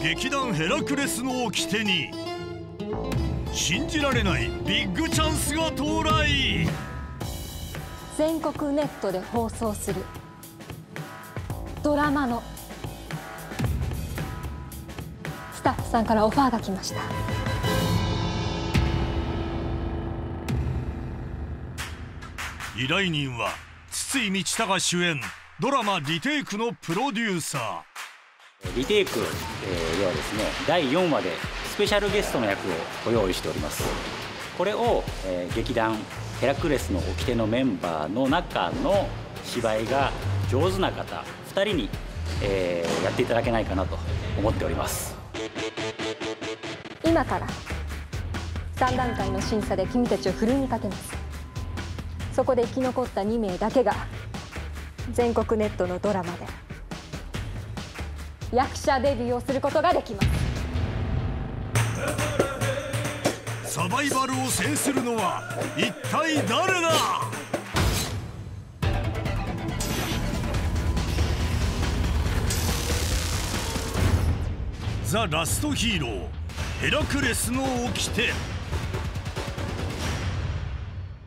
劇団ヘラクレスの掟に信じられないビッグチャンスが到来。全国ネットで放送するドラマのスタッフさんからオファーが来ました。依頼人は筒井道隆主演ドラマ「リテイク」のプロデューサーリテイク、えー、ではですね第4話でスペシャルゲストの役をご用意しております。これを、えー、劇団ヘラクレスの掟のメンバーの中の芝居が上手な方2人に、えー、やっていただけないかなと思っております。今から3段階の審査で君たちをふるいにかけます。そこで生き残った2名だけが全国ネットのドラマで役者デビューをすることができます。サバイバルを制するのは一体誰だ？ザ・ラストヒーローヘラクレスの掟。